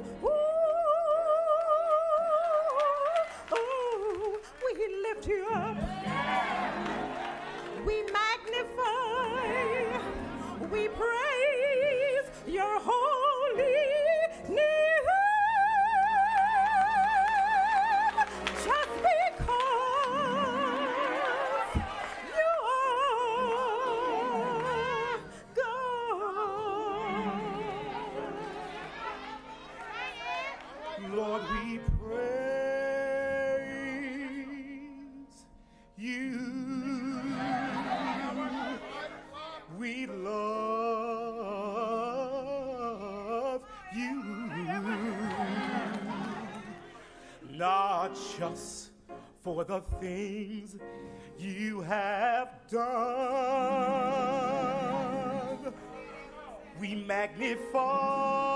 Woo! Just for the things you have done. We magnify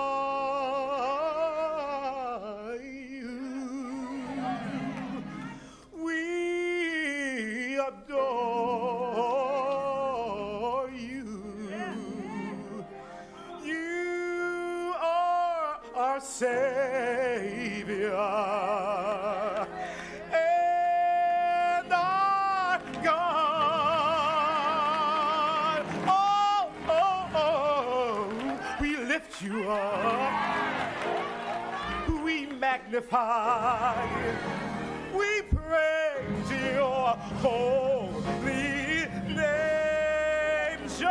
you up. We magnify, we praise your holy name just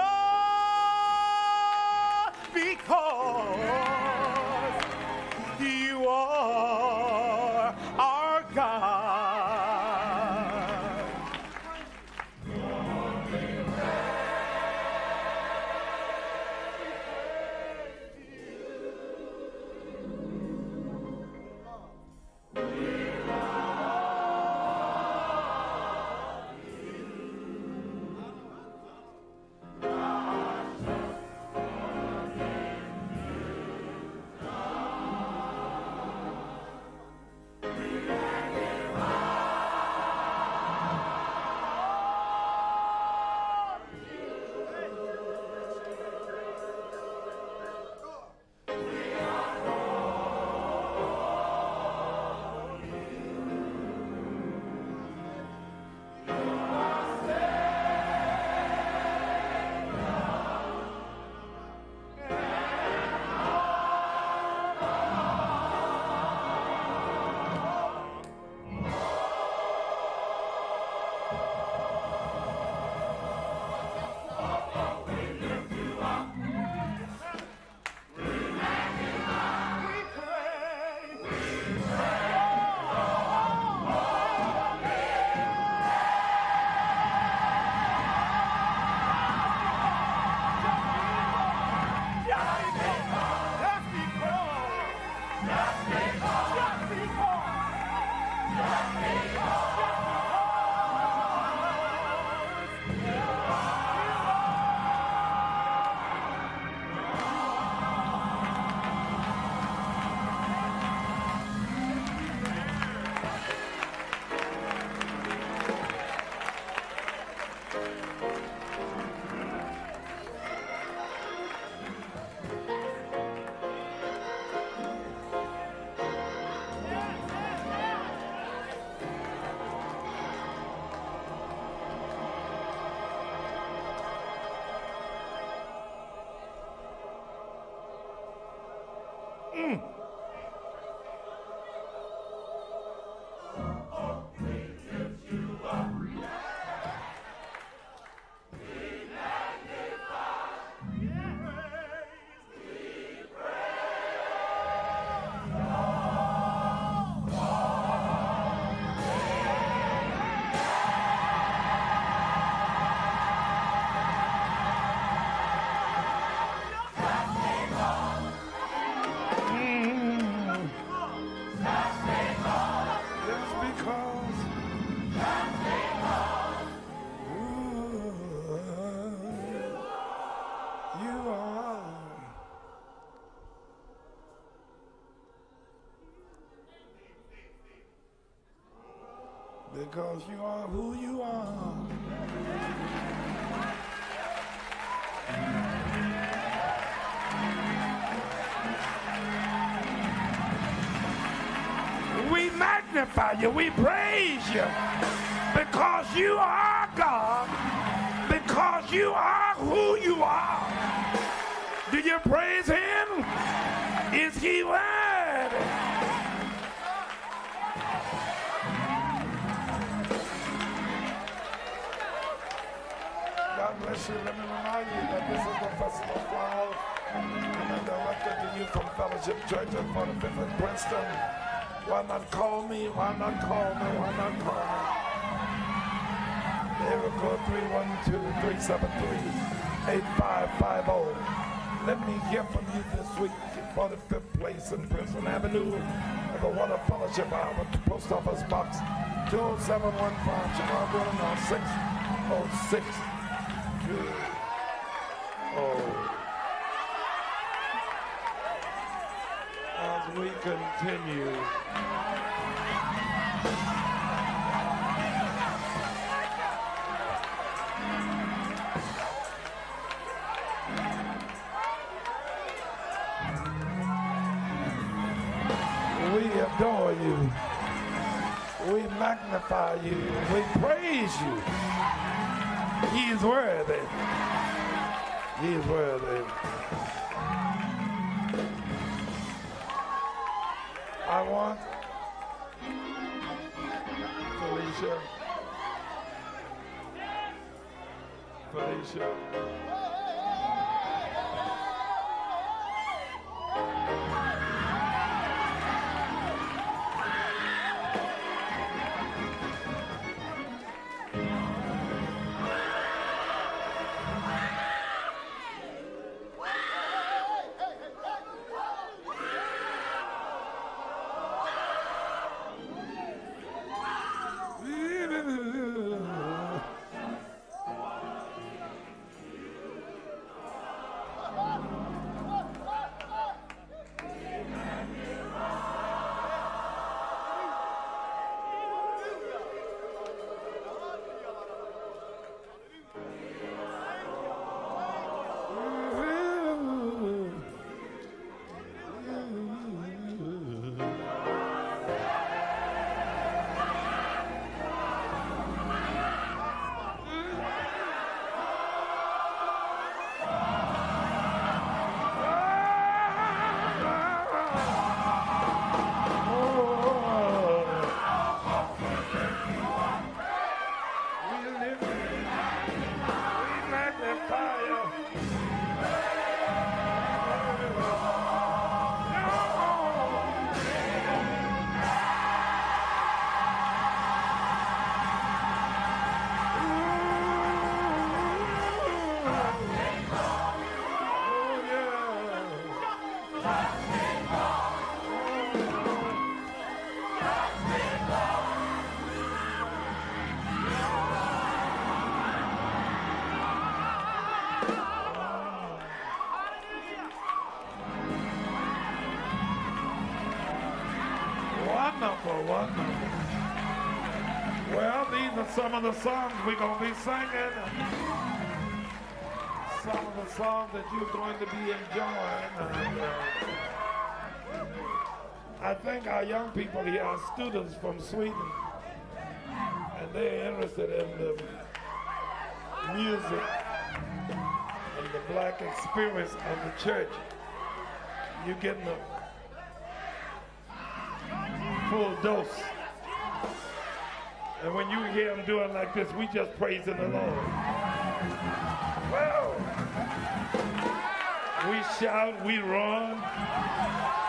because Because you are who you are. We magnify you. We praise you. Because you are God. Because you are who you are. Do you praise him? Is he worthy? God. Let me remind you that this is the Festival of Flowers. And I'm directed to you from Fellowship Church at 45th and Princeton. Why not call me? Why not call me? Why not call me? Area code 312-373-8550. Let me hear from you this week. 45th place in Princeton Avenue. At the Water Fellowship Hour, Post Office Box 20715, Chicago, Illinois 606. Oh. As we continue. We adore you. We magnify you. We praise you. He is worthy. He is worthy. I want Felicia. Felicia. The songs we're going to be singing. Some of the songs that you're going to be enjoying. I think our young people here are students from Sweden. And they're interested in the music and the black experience of the church. You're getting a full dose. And when you hear them doing like this, we just praising the Lord. Well, we shout, we run.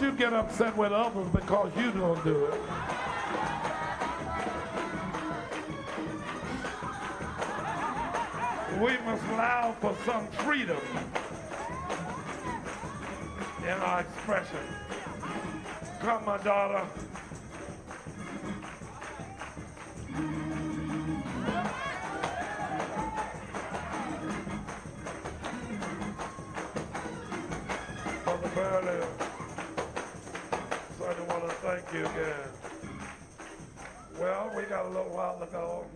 You get upset with others because you don't do it. We must allow for some freedom in our expression. Come, my daughter. Again. Well, we got a little while to go.